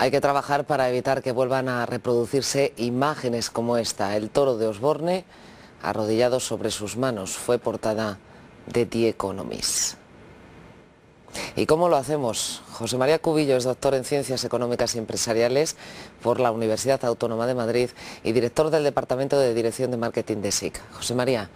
Hay que trabajar para evitar que vuelvan a reproducirse imágenes como esta. El toro de Osborne, arrodillado sobre sus manos, fue portada de The Economist. ¿Y cómo lo hacemos? José María Cubillo es doctor en Ciencias Económicas y Empresariales por la Universidad Autónoma de Madrid y director del Departamento de Dirección de Marketing de SIC. José María,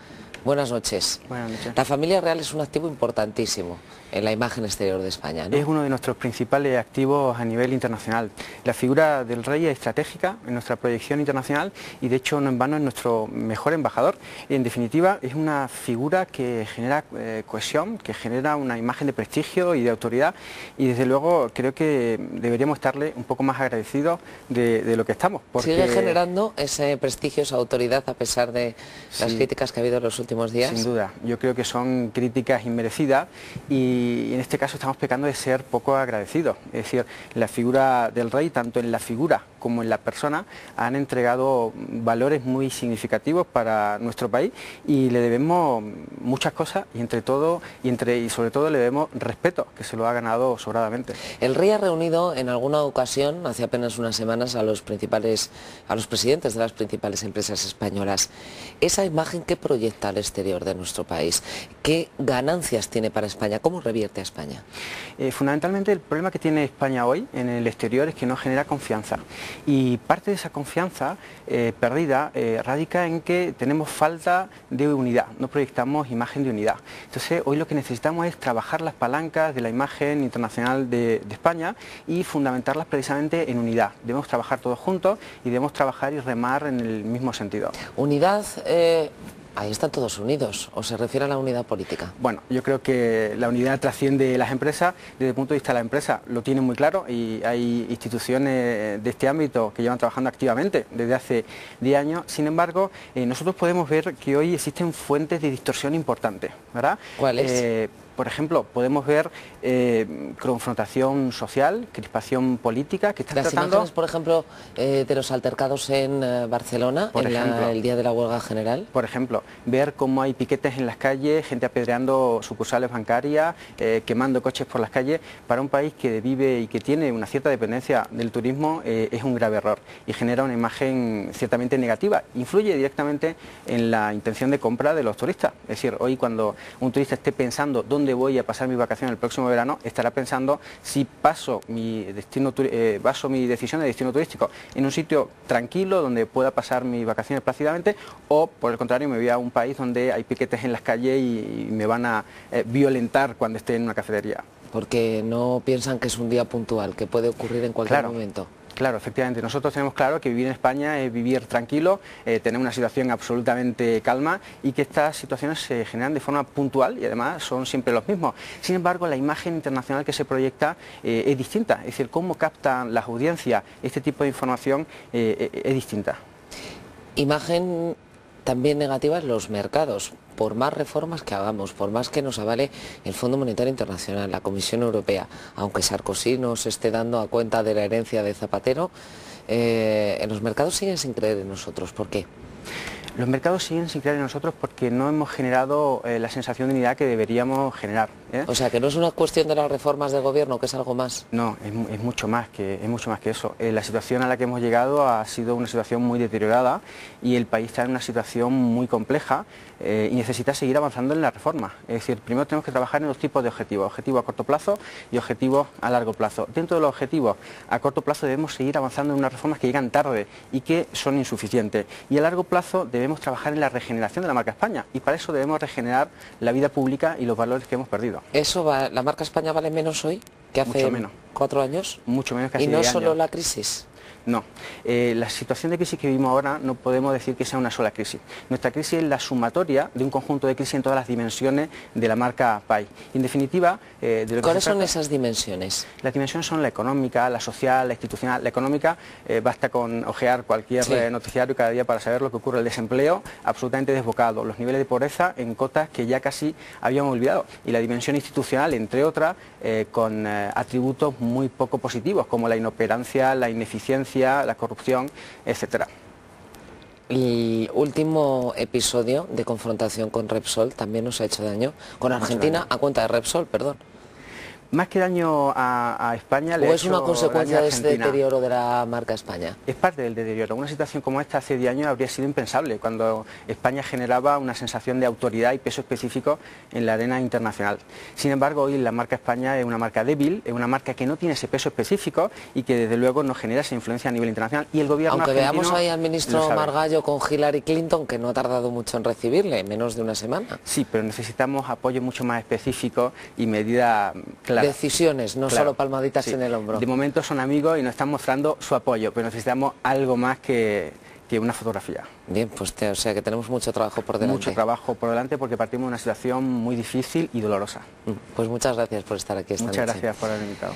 buenas noches. Buenas noches. La familia real es un activo importantísimo en la imagen exterior de España. ¿no? Es uno de nuestros principales activos a nivel internacional. La figura del rey es estratégica en nuestra proyección internacional y de hecho no en vano es nuestro mejor embajador. En definitiva es una figura que genera eh, cohesión, que genera una imagen de prestigio y de autoridad y desde luego creo que deberíamos estarle un poco más agradecidos de, de lo que estamos. Porque... ¿Sigue generando ese prestigio, esa autoridad a pesar de las sí, críticas que ha habido en los últimos días? Sin duda, yo creo que son críticas inmerecidas y y en este caso estamos pecando de ser poco agradecidos. Es decir, la figura del rey, tanto en la figura como en la persona, han entregado valores muy significativos para nuestro país y le debemos muchas cosas y entre todo y entre y sobre todo le debemos respeto, que se lo ha ganado sobradamente. El rey ha reunido en alguna ocasión, hace apenas unas semanas, a los principales, a los presidentes de las principales empresas españolas. Esa imagen que proyecta al exterior de nuestro país, ¿qué ganancias tiene para España? ¿Cómo revierte a España? Eh, fundamentalmente el problema que tiene España hoy en el exterior es que no genera confianza y parte de esa confianza eh, perdida eh, radica en que tenemos falta de unidad, no proyectamos imagen de unidad. Entonces hoy lo que necesitamos es trabajar las palancas de la imagen internacional de, España y fundamentarlas precisamente en unidad. Debemos trabajar todos juntos y debemos trabajar y remar en el mismo sentido. Unidad eh, Ahí están todos unidos, ¿o se refiere a la unidad política? Bueno, yo creo que la unidad trasciende las empresas, desde el punto de vista de la empresa lo tienen muy claro y hay instituciones de este ámbito que llevan trabajando activamente desde hace 10 años, sin embargo, eh, nosotros podemos ver que hoy existen fuentes de distorsión importantes, ¿verdad? ¿Cuáles? Eh, por ejemplo, podemos ver eh, confrontación social, crispación política que está Las tratando... imágenes, por ejemplo, eh, de los altercados en eh, Barcelona, Por en ejemplo. la- el día de la huelga general. Por ejemplo, ver cómo hay piquetes en las calles, gente apedreando sucursales bancarias, quemando coches por las calles, para un país que vive y que tiene una cierta dependencia del turismo es un grave error y genera una imagen ciertamente negativa. Influye directamente en la intención de compra de los turistas. Es decir, hoy cuando un turista esté pensando dónde voy a pasar mi vacación el próximo verano, estará pensando si paso mi, destino, eh, baso mi decisión de destino turístico en un sitio tranquilo donde pueda pasar mis vacaciones plácidamente o por el contrario me voy a un país donde hay piquetes en las calles y, y me van a eh, violentar cuando esté en una cafetería. Porque no piensan que es un día puntual, que puede ocurrir en cualquier Claro. momento. Claro, efectivamente. Nosotros tenemos claro que vivir en España es vivir tranquilo, eh, tener una situación absolutamente calma y que estas situaciones se generan de forma puntual y además son siempre los mismos. Sin embargo, la imagen internacional que se proyecta eh, es distinta. Es decir, cómo captan las audiencias este tipo de información eh, es distinta. Imagen también negativa en los mercados. Por más reformas que hagamos, por más que nos avale el Fondo Monetario Internacional, la Comisión Europea, aunque Sarkozy nos esté dando a cuenta de la herencia de Zapatero, eh, en los mercados siguen sin creer en nosotros. ¿Por qué? Los mercados siguen sin creer en nosotros porque no hemos generado eh, la sensación de unidad que deberíamos generar. ¿Eh? O sea, que no es una cuestión de las reformas del gobierno, que es algo más. No, es, mu- es mucho más que es mucho más que eso. Eh, la situación a la que hemos llegado ha sido una situación muy deteriorada y el país está en una situación muy compleja eh, y necesita seguir avanzando en la reforma. Es decir, primero tenemos que trabajar en los tipos de objetivos, objetivos a corto plazo y objetivos a largo plazo. Dentro de los objetivos a corto plazo debemos seguir avanzando en unas reformas que llegan tarde y que son insuficientes. Y a largo plazo debemos trabajar en la regeneración de la marca España y para eso debemos regenerar la vida pública y los valores que hemos perdido. ¿Eso va, la marca España vale menos hoy que hace Mucho menos. cuatro años? Mucho menos que Y hace no 10 solo años. la crisis. No, Eh, la situación de crisis que vivimos ahora no podemos decir que sea una sola crisis. Nuestra crisis es la sumatoria de un conjunto de crisis en todas las dimensiones de la marca PAI. En definitiva, eh, de lo ¿Cuáles son trata- esas dimensiones? Las dimensiones son la económica, la social, la institucional. La económica, eh, basta con ojear cualquier Sí. noticiario cada día para saber lo que ocurre. El desempleo absolutamente desbocado, los niveles de pobreza en cotas que ya casi habíamos olvidado. Y la dimensión institucional, entre otras, con atributos muy poco positivos, como la inoperancia, la ineficiencia, la corrupción, etcétera. El último episodio de confrontación con Repsol también nos ha hecho daño. Con Argentina, a cuenta de Repsol, perdón. Más que daño a, España... ¿O es una consecuencia de este deterioro de la marca España? Es parte del deterioro. Una situación como esta hace 10 años habría sido impensable, cuando España generaba una sensación de autoridad y peso específico en la arena internacional. Sin embargo, hoy la marca España es una marca débil, es una marca que no tiene ese peso específico y que desde luego no genera esa influencia a nivel internacional. Y el gobierno Aunque veamos ahí al ministro Margallo con Hillary Clinton, que no ha tardado mucho en recibirle, menos de una semana. Sí, pero necesitamos apoyo mucho más específico y medidas claras decisiones, no solo palmaditas en el hombro. De momento son amigos y nos están mostrando su apoyo, pero necesitamos algo más que, una fotografía. Bien, pues o sea que tenemos mucho trabajo por delante. Mucho trabajo por delante porque partimos de una situación muy difícil y dolorosa. Pues muchas gracias por estar aquí esta Muchas gracias por haber invitado.